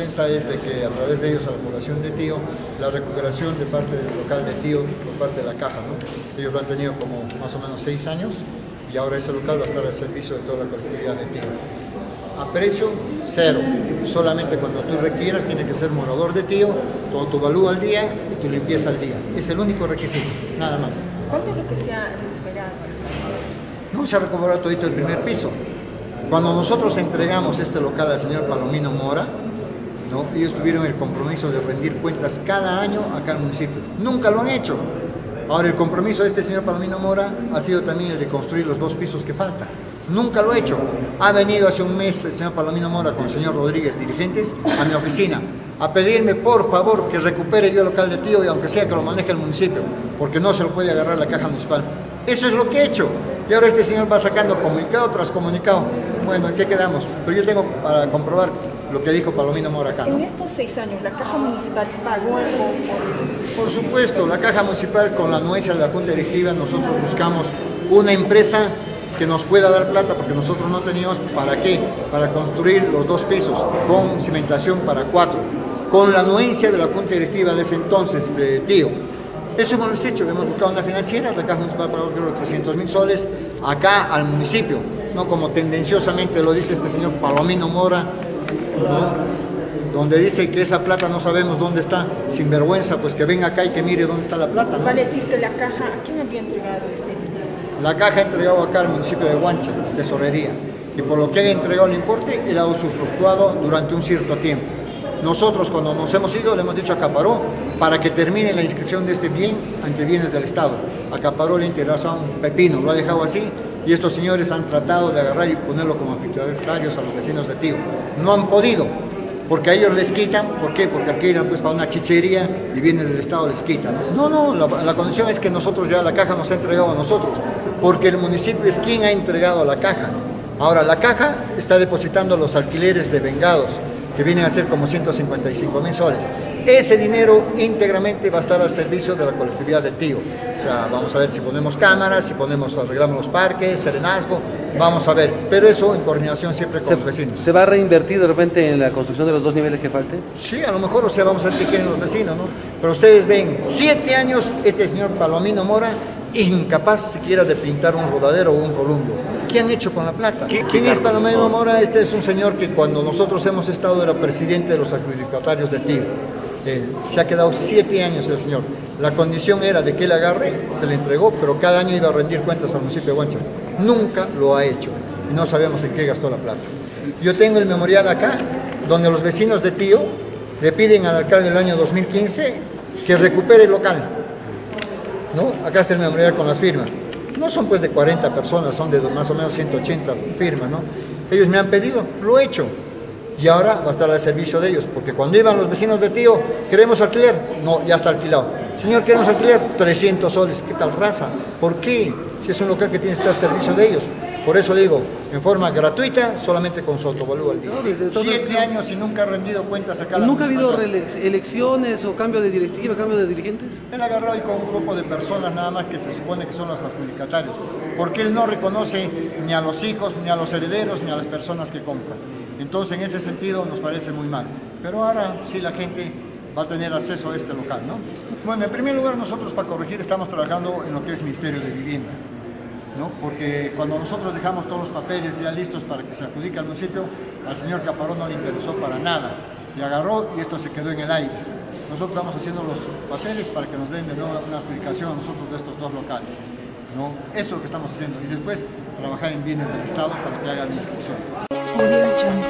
defensa es de que a través de ellos a la población de Tío, la recuperación de parte del local de Tío por parte de la caja. ¿no? Ellos lo han tenido como más o menos seis años y ahora ese local va a estar al servicio de toda la colectividad de Tío. A precio cero, solamente cuando tú requieras tiene que ser morador de Tío, todo tu valú al día y tu limpieza al día. Es el único requisito, nada más. ¿Cuánto es lo que se ha recuperado? No se ha recuperado todo el primer piso. Cuando nosotros entregamos este local al señor Palomino Mora, ¿no? ellos tuvieron el compromiso de rendir cuentas cada año acá al municipio. Nunca lo han hecho. Ahora el compromiso de este señor Palomino Mora ha sido también el de construir los dos pisos que faltan. Nunca lo ha hecho. Ha venido hace un mes el señor Palomino Mora con el señor Rodríguez, dirigentes, a mi oficina a pedirme por favor que recupere yo el local de tío y aunque sea que lo maneje el municipio, porque no se lo puede agarrar la caja municipal. Eso es lo que he hecho. Y ahora este señor va sacando comunicado tras comunicado. Bueno, ¿en qué quedamos? Pero yo tengo para comprobar lo que dijo Palomino Mora acá. En estos seis años, ¿la Caja Municipal pagó algo por...? Por supuesto, la Caja Municipal con la anuencia de la Junta Directiva nosotros buscamos una empresa que nos pueda dar plata, porque nosotros no teníamos para qué, para construir los dos pisos con cimentación para cuatro, con la anuencia de la Junta Directiva de ese entonces, de Tío. Eso hemos hecho, hemos buscado una financiera, la Caja Municipal para 300 mil soles, acá al municipio, no como tendenciosamente lo dice este señor Palomino Mora, donde dice que esa plata no sabemos dónde está, sin vergüenza, pues que venga acá y que mire dónde está la plata. ¿no? Vale decir que la caja, ¿a quién había entregado este dinero? La caja ha entregado acá al municipio de Huancha, tesorería, y por lo que ha entregado el importe, él ha usufructuado durante un cierto tiempo. Nosotros cuando nos hemos ido le hemos dicho a Caparó para que termine la inscripción de este bien ante bienes del Estado. A Caparó le interesa un pepino, lo ha dejado así y estos señores han tratado de agarrar y ponerlo como arbitrarios a los vecinos de Tío. No han podido, porque a ellos les quitan, ¿por qué? Porque alquilan pues para una chichería y bienes del Estado les quitan. No, no, la condición es que nosotros ya la caja nos ha entregado a nosotros, porque el municipio es quien ha entregado la caja. Ahora, la caja está depositando los alquileres de vengados, que vienen a ser como 155 mil soles. Ese dinero íntegramente va a estar al servicio de la colectividad de Tío. O sea, vamos a ver si ponemos cámaras, si ponemos, arreglamos los parques, serenazgo, vamos a ver. Pero eso en coordinación siempre con ¿Se, los vecinos. ¿Se va a reinvertir de repente en la construcción de los dos niveles que falten? Sí, a lo mejor, o sea, vamos a ver qué quieren los vecinos, ¿no? Pero ustedes ven, siete años este señor Palomino Mora, incapaz siquiera de pintar un rodadero o un columbio. ¿Qué han hecho con la plata? ¿Quién es Palomino Mora? Este es un señor que cuando nosotros hemos estado era presidente de los adjudicatarios de TIR. Eh, se ha quedado siete años el señor. La condición era de que él agarre, se le entregó, pero cada año iba a rendir cuentas al municipio de Huancha. Nunca lo ha hecho y no sabemos en qué gastó la plata. Yo tengo el memorial acá, donde los vecinos de Tío le piden al alcalde del año 2015 que recupere el local. ¿No? Acá está el memorial con las firmas. No son pues de 40 personas, son de más o menos 180 firmas, ¿no? Ellos me han pedido, lo he hecho. Y ahora va a estar al servicio de ellos, porque cuando iban los vecinos de tío, ¿queremos alquiler? No, ya está alquilado. Señor, ¿queremos alquiler? 300 soles, ¿qué tal raza? ¿Por qué? Si es un local que tiene que estar al servicio de ellos. Por eso digo, en forma gratuita, solamente con su autovalúa al día. No, Siete años y nunca ha rendido cuentas acá. ¿Nunca ha habido elecciones o cambio de directiva, cambio de dirigentes? Él agarró ahí con un grupo de personas nada más que se supone que son los adjudicatarios, porque él no reconoce ni a los hijos, ni a los herederos, ni a las personas que compran. Entonces, en ese sentido, nos parece muy mal. Pero ahora sí la gente va a tener acceso a este local, ¿no? Bueno, en primer lugar, nosotros para corregir estamos trabajando en lo que es Ministerio de Vivienda. ¿No? Porque cuando nosotros dejamos todos los papeles ya listos para que se adjudique al municipio, al señor Caparón no le interesó para nada. Y agarró y esto se quedó en el aire. Nosotros estamos haciendo los papeles para que nos den de nuevo una adjudicación a nosotros de estos dos locales. ¿no? Eso es lo que estamos haciendo. Y después trabajar en bienes del Estado para que hagan la inscripción.